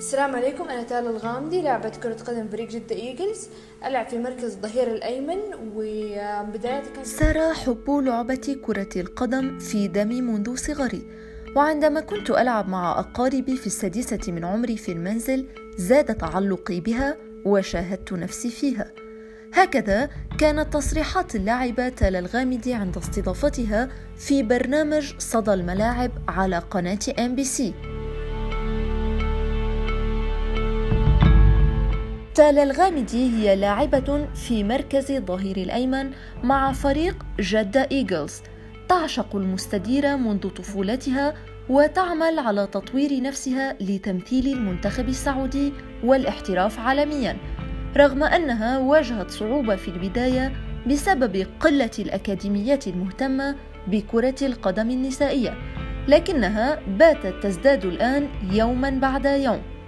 السلام عليكم أنا تالا الغامدي لاعبة كرة قدم فريق جدة إيجلز. ألعب في مركز الظهير الأيمن وبداية كان سرى حب لعبة كرة القدم في دمي منذ صغري. وعندما كنت ألعب مع أقاربي في السادسة من عمري في المنزل زاد تعلقي بها وشاهدت نفسي فيها. هكذا كانت تصريحات اللاعبة تالا الغامدي عند استضافتها في برنامج صدى الملاعب على قناة إم بي سي. تالا الغامدي هي لاعبة في مركز الظهير الأيمن مع فريق جدة إيجلز. تعشق المستدير منذ طفولتها وتعمل على تطوير نفسها لتمثيل المنتخب السعودي والاحتراف عالميا رغم أنها واجهت صعوبة في البداية بسبب قلة الأكاديميات المهتمة بكرة القدم النسائية لكنها باتت تزداد الآن يوما بعد يوم.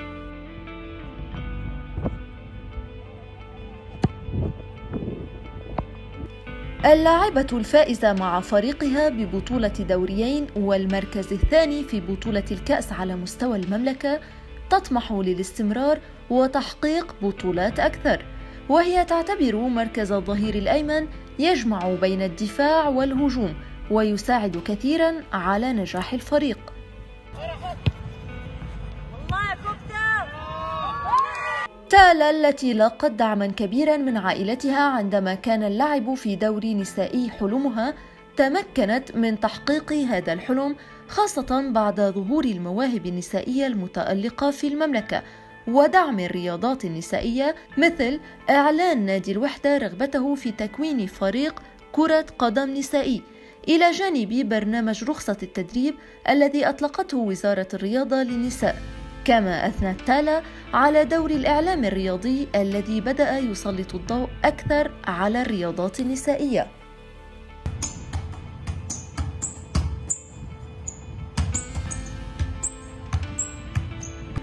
اللاعبة الفائزة مع فريقها ببطولة دوريين والمركز الثاني في بطولة الكأس على مستوى المملكة تطمح للاستمرار وتحقيق بطولات أكثر. وهي تعتبر مركز الظهير الأيمن يجمع بين الدفاع والهجوم ويساعد كثيرا على نجاح الفريق. تالا التي لاقت دعما كبيرا من عائلتها عندما كان اللعب في دوري نسائي حلمها تمكنت من تحقيق هذا الحلم خاصة بعد ظهور المواهب النسائية المتألقة في المملكة ودعم الرياضات النسائية مثل إعلان نادي الوحدة رغبته في تكوين فريق كرة قدم نسائي. إلى جانب برنامج رخصة التدريب الذي أطلقته وزارة الرياضة للنساء. كما أثنت تالا على دور الإعلام الرياضي الذي بدأ يسلط الضوء أكثر على الرياضات النسائية.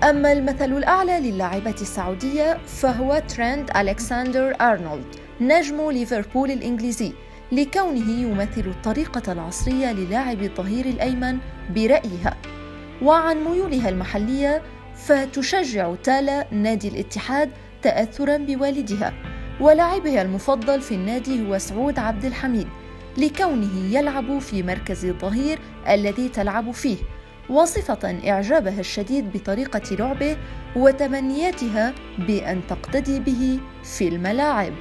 أما المثل الأعلى للاعبة السعودية فهو ترند ألكسندر أرنولد نجم ليفربول الإنجليزي لكونه يمثل الطريقة العصرية للاعب الظهير الأيمن برأيها. وعن ميولها المحلية فتشجع تالا نادي الاتحاد تأثرا بوالدها. ولاعبها المفضل في النادي هو سعود عبد الحميد لكونه يلعب في مركز الظهير الذي تلعب فيه وصفة إعجابها الشديد بطريقة لعبه وتمنياتها بأن تقتدي به في الملاعب.